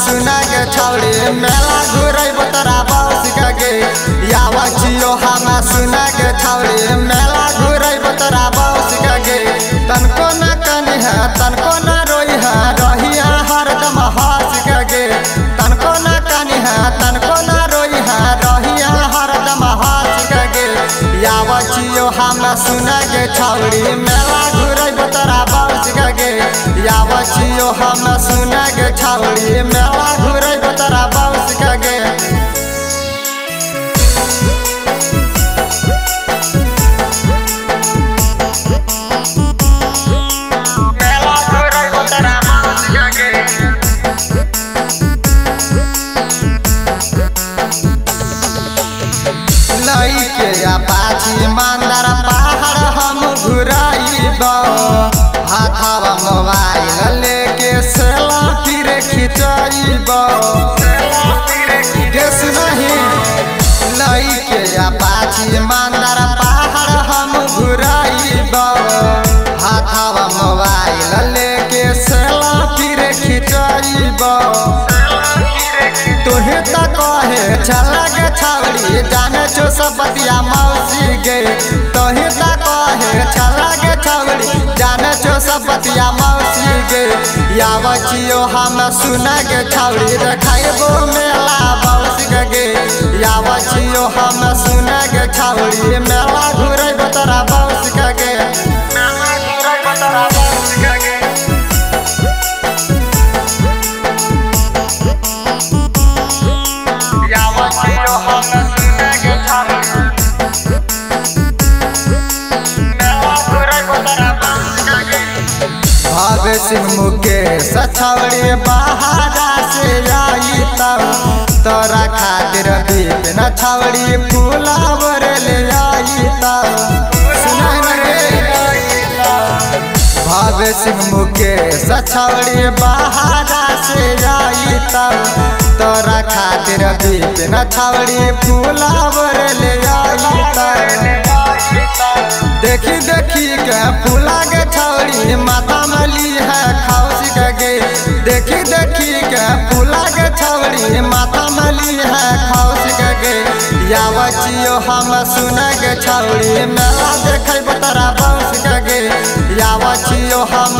सुना के छौड़ी। मेला घुरई तोरा बस के हम सुना के छौड़ी। मेला घुरई तोरा बस के तनको ना कानी है, तनको ना रोई है। रहिया हरदम हंस के तनको ना कानी है, तनको ना रोई है। हरदम हंस के यावा हम सुना के छौड़ी। मेला गे यावा छियो हम सुना के छौड़ी मेला घुरई तोरा बस के गे बस के अपाची मांदर रे खिंचाइब गेस नहीं लइके अपाची मांदर पहाड़ हम घुराइब। हाथवा मोबाइल लेके सेल्फी रे तोहे त चला गे छावड़ी जाने छो सब बतिया मौसी गे। तोहे त कहे चला सब बतिया मौसी गे याव हम सुना के छावड़ी देखाइबो भावे सिंह मुकेश छौड़ी बहारा से आई तब। तोरा खातिर दीप न छौड़ी फूलावर ले आई तब। भावे सिंह मुकेश छौड़ी बहारा से आई तब। तोरा खातिर दीप न छौड़ी फूलावर ले आई देखी देखी के फूला के छौड़ी माता मली है खौस के गे। यावा छियो हम सुन के छौड़ी मेला देखे बतरा बौस के गे। यावा छियो हम